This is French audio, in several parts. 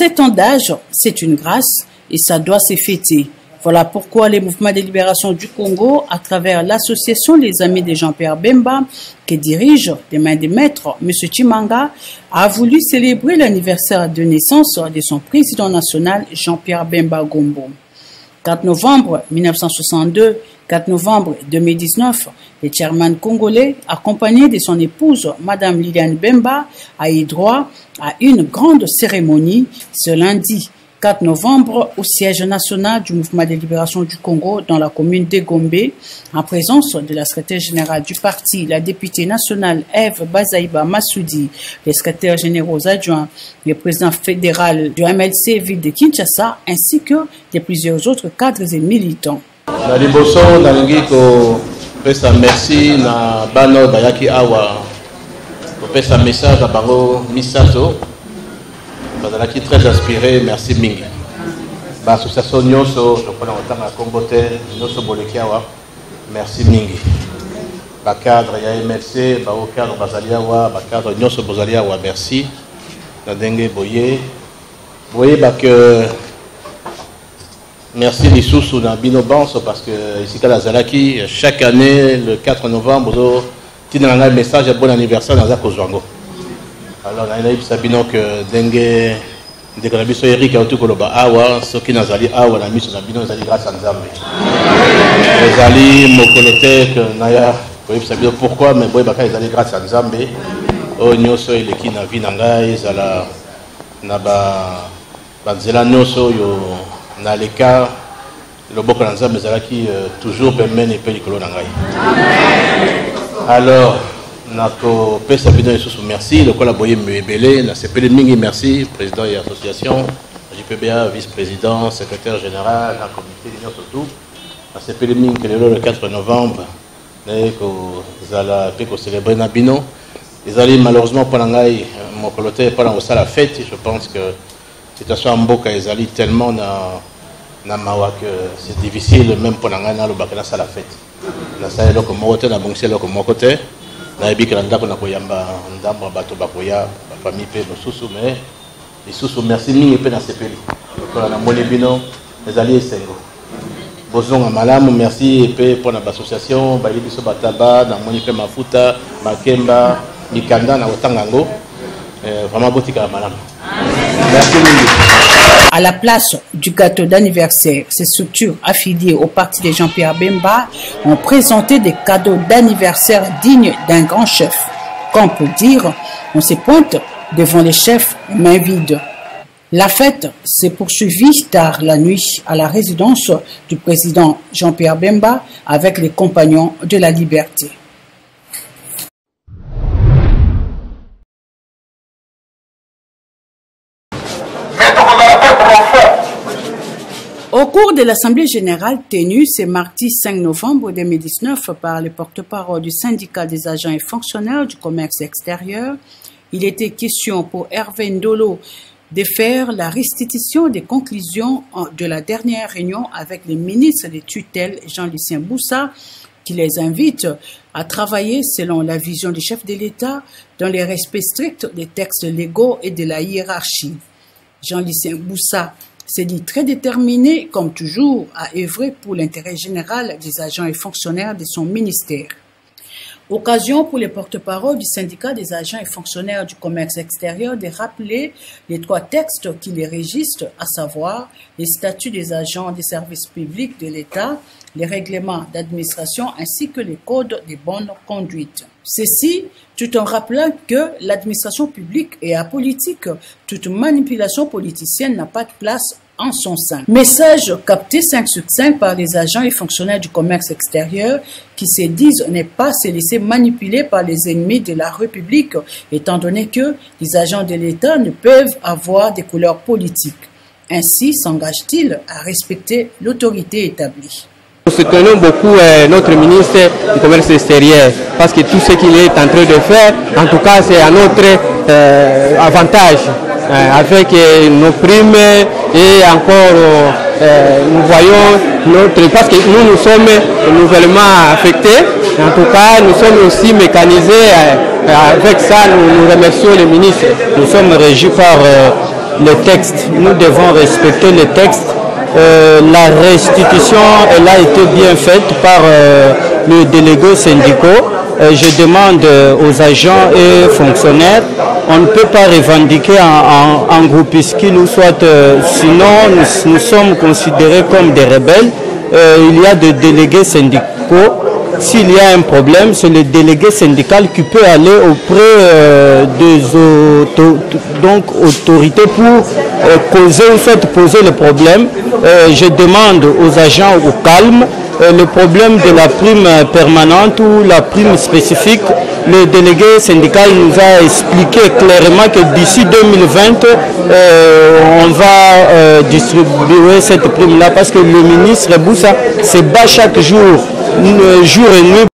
57 ans d'âge, c'est une grâce et ça doit se fêter. Voilà pourquoi les mouvements de libération du Congo, à travers l'association Les Amis de Jean-Pierre Bemba, qui dirige des mains des maîtres, M. Chimanga, a voulu célébrer l'anniversaire de naissance de son président national, Jean-Pierre Bemba Gombo. 4 novembre 1962, 4 novembre 2019, le chairman congolais, accompagné de son épouse, Madame Liliane Bemba, a eu droit à une grande cérémonie ce lundi 4 novembre au siège national du mouvement de libération du Congo dans la commune d'Egombe, en présence de la secrétaire générale du parti, la députée nationale Eve Bazaïba Massoudi, les secrétaires généraux adjoints, le président fédéral du MLC ville de Kinshasa, ainsi que de plusieurs autres cadres et militants. merci bayaki awa. Message misato bazalaki très inspiré merci mingi. Baassociation nyonso tokona kotanga ya kongo te nyonso boleki awa merci mingi. Bacadre ya mlc baocadre bazali awa bacadre nyonso bozali awa merci. Na ndenge boye. Boyeba ke merci lisusu na bino banso parce que esika nazalaki chaque année le 4 novembre ozotinaka ngai message ya bon anniversaire naza kozwa yango alors naye nayebisa bino ke ndenge ndeko na biso erik auti koloba awa soki nazali awa na miso na bino ezali grâce ya nzambe. Ezali mokolo te ke naya koyebisa bino pourquoi mais boyebaka ezali grâce ya nzambe. Oyo nyonso eleki na vie na ngai ezala na banzela nyonso oyo naleka. Loboko na nzambe ezalaki toujours pembeni mpe likolo na ngai alors nakopesa bino lisusu merci. Lokola boyembi ebele nasepeli mingi merci. Président ya association jpba vice président secrétaire général comité nyonso lelo le 4 novembre. Naye kozala mpe kocélébre na bino. Ezali malheureusement mpo na ngai mokolo te mpona kosala fete je pense que situation ya mboka ezali tellement na na mawa que c'est difficile même mpo na ngai nalobaka nasala fete nasala nayebikela ndako na koyamba ndambo ya bato bakoya bafamille mpe mosusu mais lisusu merci mingi mpe nasepeli lokola namoni bino ezali esengo. Bozonga malamu merci mpe mpona bassociation bayebi biso bataba namoni mpe mafuta makemba mikanda na kotanga yango. Vraiment botikala malamu. Merci mingi À la place du gâteau d'anniversaire, ces structures affiliées au parti de Jean-Pierre Bemba ont présenté des cadeaux d'anniversaire dignes d'un grand chef. Comme peut dire, on se pointe devant les chefs main vide. La fête s'est poursuivie tard la nuit à la résidence du président Jean-Pierre Bemba avec les compagnons de la liberté. Au cours de l'Assemblée générale tenue ce mardi 5 novembre 2019 par le porte-parole du syndicat des agents et fonctionnaires du commerce extérieur, il était question pour Hervé Ndolo de faire la restitution des conclusions de la dernière réunion avec le ministre des tutelles Jean-Lucien Boussa qui les invite à travailler selon la vision du chef de l'État dans les respects stricts des textes légaux et de la hiérarchie. Jean-Lucien Boussa s'est dit très déterminé, comme toujours, à œuvrer pour l'intérêt général des agents et fonctionnaires de son ministère. Occasion pour les porte-parole du syndicat des agents et fonctionnaires du commerce extérieur de rappeler les trois textes qui les régissent, à savoir les statuts des agents des services publics de l'État, les règlements d'administration ainsi que les codes de bonne conduite. Ceci tout en rappelant que l'administration publique est apolitique, toute manipulation politicienne n'a pas de place en son sein. Message capté 5 sur 5 par les agents et fonctionnaires du commerce extérieur qui se disent ne pas se laisser manipuler par les ennemis de la République, étant donné que les agents de l'État ne peuvent avoir des couleurs politiques. Ainsi s'engage-t-il à respecter l'autorité établie. Nous soutenons beaucoup euh, notre ministre du Commerce extérieur parce que tout ce qu'il est en train de faire, en tout cas, c'est à notre euh, avantage. Euh, avec nos primes et encore nous voyons notre... Parce que nous, nous sommes nouvellement affectés. En tout cas, nous sommes aussi mécanisés. avec ça, nous, remercions le ministre. Nous sommes régis par le texte. Nous devons respecter le texte. Euh, la restitution, elle a été bien faite par euh, le délégué. Euh, je demande aux agents et fonctionnaires, on ne peut pas revendiquer en, en, groupuscule ou soit, sinon nous, nous, sommes considérés comme des rebelles. il y a des délégués syndicaux s'il y a un problème, c'est le délégué syndical qui peut aller auprès euh, des autorités pour euh, causer ou poser le problème. Euh, je demande aux agents au calme le problème de la prime permanente ou la prime spécifique. Le délégué syndical nous a expliqué clairement que d'ici 2020, on va distribuer cette prime-là parce que le ministre Boussa se bat chaque jour jour et nuit.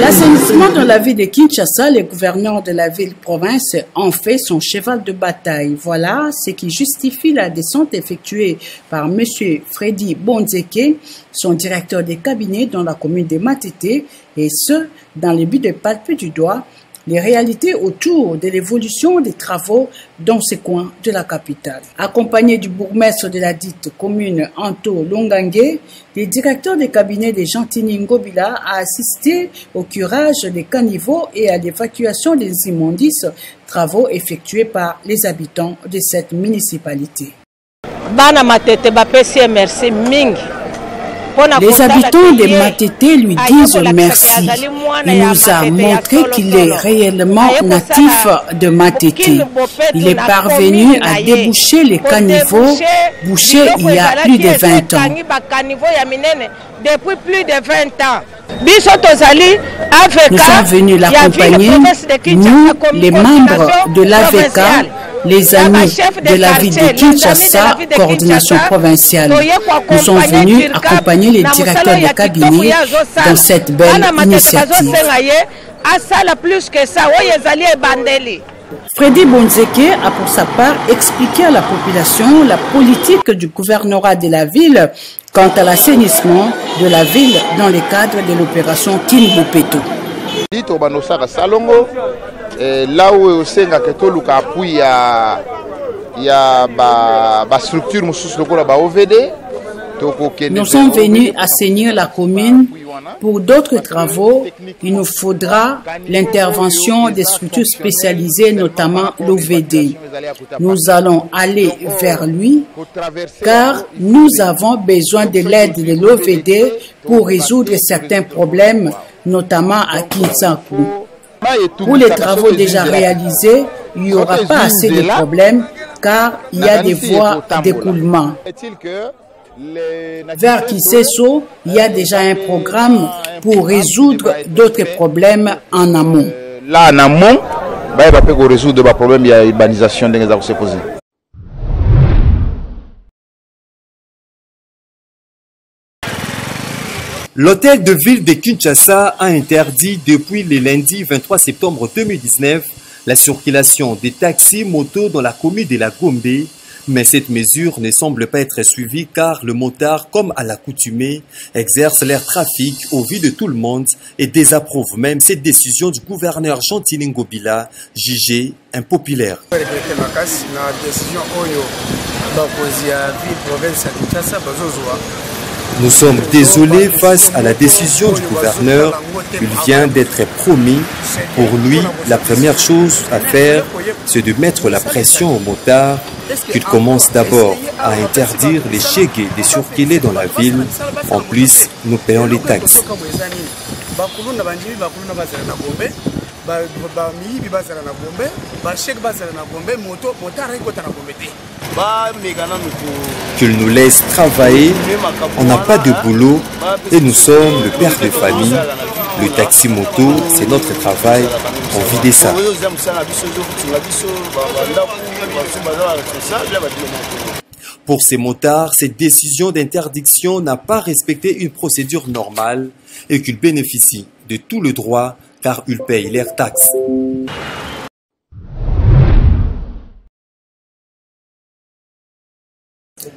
L'assainissement dans la ville de Kinshasa, les gouverneurs de la ville-province ont fait son cheval de bataille. Voilà ce qui justifie la descente effectuée par M. Freddy Bonzeke, son directeur des cabinets dans la commune de Matete, et ce, dans le but de palper du doigt les réalités autour de l'évolution des travaux dans ces coins de la capitale. Accompagné du bourgmestre de la dite commune Anto Longangue, le directeur des cabinets de Gentini Ngobila a assisté au curage des caniveaux et à l'évacuation des immondices, travaux effectués par les habitants de cette municipalité. Les habitants de Matete lui disent merci. Il nous a montré qu'il est réellement natif de Matete. Il est parvenu à déboucher les caniveaux bouchés il y a plus de 20 ans. Depuis plus de 20 ans. Nous sommes venus l'accompagner, nous, les membres de l'AVK, les amis de la ville de Kinshasa, coordination provinciale. Nous sommes venus accompagner les directeurs de cabinet dans cette belle initiative. Freddy Bonzeke a pour sa part expliqué à la population la politique du gouvernorat de la ville quant à l'assainissement de la ville dans le cadre de l'opération là ba mosusu lokola ba ovd nous sommes venus assainir la commune. Pour d'autres travaux, il nous faudra l'intervention des structures spécialisées, notamment l'OVD. Nous allons aller vers lui car nous avons besoin de l'aide de l'OVD pour résoudre certains problèmes, notamment à Kinsaku. Pour les travaux déjà réalisés, il n'y aura pas assez de problèmes car il y a des voies d'écoulement. Vers Kiseso, il y a déjà un programme pour résoudre d'autres problèmes en amont. Là, en amont, il va résoudre des problèmes de l'urbanisation de se poser. L'hôtel de ville de Kinshasa a interdit depuis le lundi 23 septembre 2019 la circulation des taxis motos dans la commune de la Gombe, mais cette mesure ne semble pas être suivie car le motard, comme à l'accoutumée, exerce leur trafic au vu de tout le monde et désapprouve même cette décision du gouverneur Jean Ngobila, jugée impopulaire. Nous sommes désolés face à la décision du gouverneur. Il vient d'être promis. Pour lui, la première chose à faire, c'est de mettre la pression aux motards qu'il commence d'abord à interdire les chégués de circuler dans la ville. En plus, nous payons les taxes. Qu'il nous laisse travailler, on n'a pas de boulot et nous sommes le père de famille. Le taxi moto, c'est notre travail, on vit de ça. Pour ces motards, cette décision d'interdiction n'a pas respecté une procédure normale et qu'ils bénéficient de tout le droit car ils payent leurs taxes.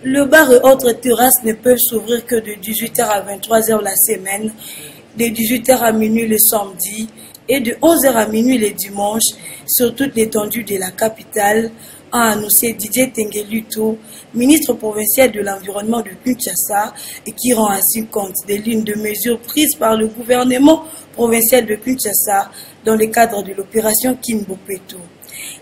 Le bar et autres terrasses ne peuvent s'ouvrir que de 18h à 23h la semaine de 18h à minuit le samedi et de 11h à minuit le dimanche sur toute l'étendue de la capitale, a annoncé Didier Tengeluto, ministre provincial de l'Environnement de Kinshasa, et qui rend ainsi compte de l'une de mesures prises par le gouvernement provincial de Kinshasa dans le cadre de l'opération Kinbopeto.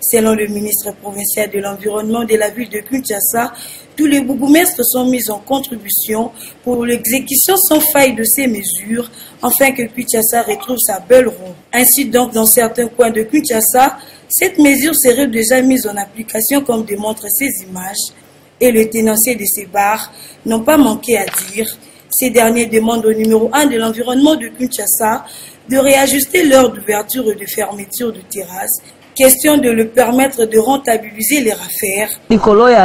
Selon le ministre provincial de l'Environnement de la ville de Kinshasa, tous les bourgmestres sont mis en contribution pour l'exécution sans faille de ces mesures, afin que Kinshasa retrouve sa belle ronde. Ainsi donc, dans certains coins de Kinshasa, cette mesure serait déjà mise en application comme démontrent ces images, et les tenanciers de ces bars n'ont pas manqué à dire. Ces derniers demandent au numéro 1 de l'environnement de Kinshasa de réajuster l'heure d'ouverture et de fermeture de terrasses. Question de le permettre de rentabiliser les affaires. Les autorités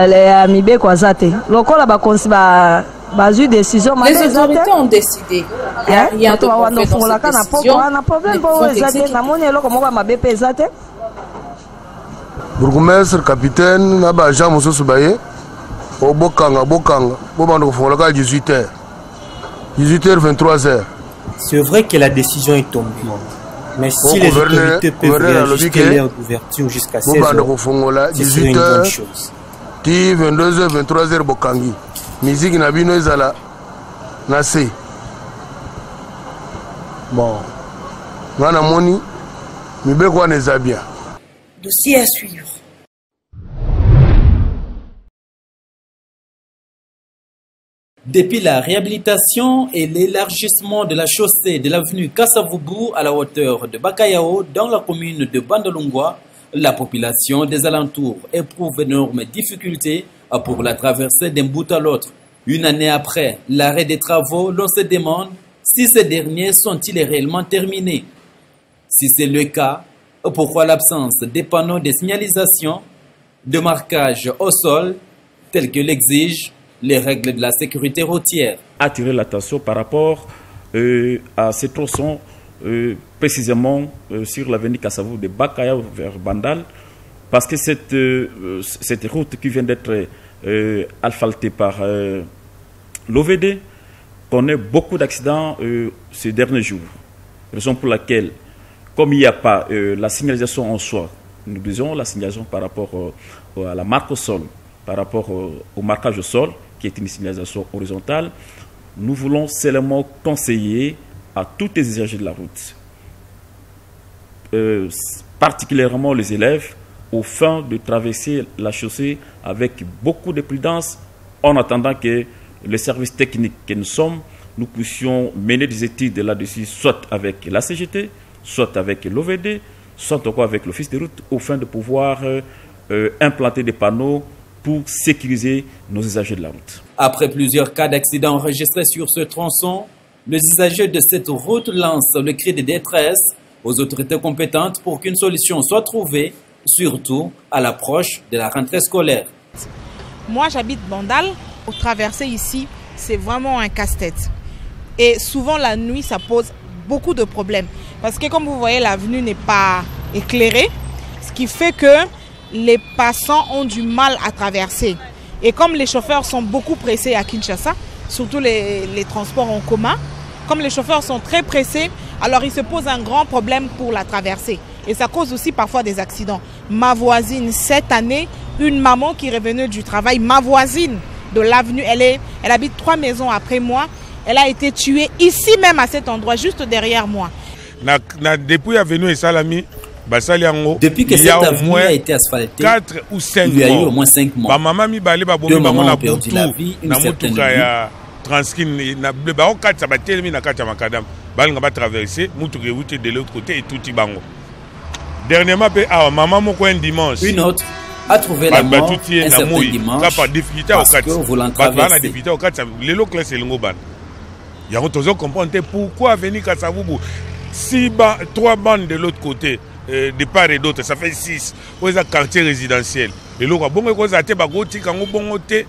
ont décidé. Hein? Il y a rien de concret dans cette décision. bourgmestre capitaine na baagent mosusu baye. Obokanga bokanga. Bobanda kofungola kaka 18 heures 18 heures 23 heures. C'est vrai que la décision est tombée. Mais si les autorités peuvent réajuster l'heure d'ouverture jusqu'à 16 heures, ce serait une bonne chose. ti 22h 23h bokangi. Miziki na bino ezala na se. Bon. Nga namoni mibeko wana eza bien. Dossier à suivre Depuis la réhabilitation et l'élargissement de la chaussée de l'avenue Kassavoubou à la hauteur de Bakayao dans la commune de Bandalungwa, la population des alentours éprouve d'énormes difficultés pour la traversée d'un bout à l'autre. Une année après l'arrêt des travaux, l'on se demande si ces derniers sont-ils réellement terminés. Si c'est le cas, pourquoi l'absence des panneaux de signalisation, de marquage au sol, tels que l'exigent les règles de la sécurité routière. Attirer l'attention par rapport euh, à ces tronçons, euh, précisément euh, sur l'avenue Kassavou de Bakaya vers Bandal, parce que cette, cette route qui vient d'être asphaltée par l'OVD connaît beaucoup d'accidents ces derniers jours. Raison pour laquelle, comme il n'y a pas la signalisation en soi, nous disons la signalisation par rapport à la marque au sol, par rapport au marquage au sol, qui est une signalisation horizontale, nous voulons seulement conseiller à tous les usagers de la route, euh, particulièrement les élèves, au fin de traverser la chaussée avec beaucoup de prudence, en attendant que les services techniques que nous sommes, nous puissions mener des études là-dessus, soit avec la CGT, soit avec l'OVD, soit encore avec l'Office des routes, au fin de pouvoir euh, euh, implanter des panneaux pour sécuriser nos usagers de la route. Après plusieurs cas d'accidents enregistrés sur ce tronçon, les usagers de cette route lancent le cri de détresse aux autorités compétentes pour qu'une solution soit trouvée, surtout à l'approche de la rentrée scolaire. Moi, j'habite Bandal. Pour traverser ici, c'est vraiment un casse-tête. Et souvent, la nuit, ça pose beaucoup de problèmes. Parce que, comme vous voyez, l'avenue n'est pas éclairée, ce qui fait que les passants ont du mal à traverser. Et comme les chauffeurs sont beaucoup pressés à Kinshasa, surtout les, transports en commun, comme les chauffeurs sont très pressés, alors il se pose un grand problème pour la traversée. Et ça cause aussi parfois des accidents. Ma voisine, cette année, une maman qui revenue du travail, ma voisine de l'avenue, elle, elle habite trois maisons après moi, elle a été tuée ici même à cet endroit, juste derrière moi. depuis l'avenue et Salami, depuis que cette avenue a été asphaltée, 4 ou 5 il y a eu au moins 5 mois. Deux mamans ont perdu la vie, une certaine transkin na bakokatisa batelemi na kati ya makadam balinga batraverse mutuka euti de l'autre côté etuti bango. Dernièrement mpe awa mama moko un dimanche. Une autre a trouvé la mort un certain dimanche par difficulté parce que voulant traverser. bana difficulté okatisa lelo classe elingo bana. Yango tozo comprendre te pourquoi venir kasavubu si ba, trois bandes de l'autre côté de part et d'autre ça fait 6 oyo eza quartier résidentiel eloko bongo ekozala te bakotika yango bongo te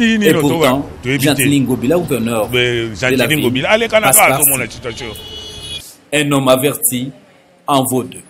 Et pourtant, Gentili Ngobila, gouverneur de la ville, aleka na kaka azomona situation un homme averti en vaut deux.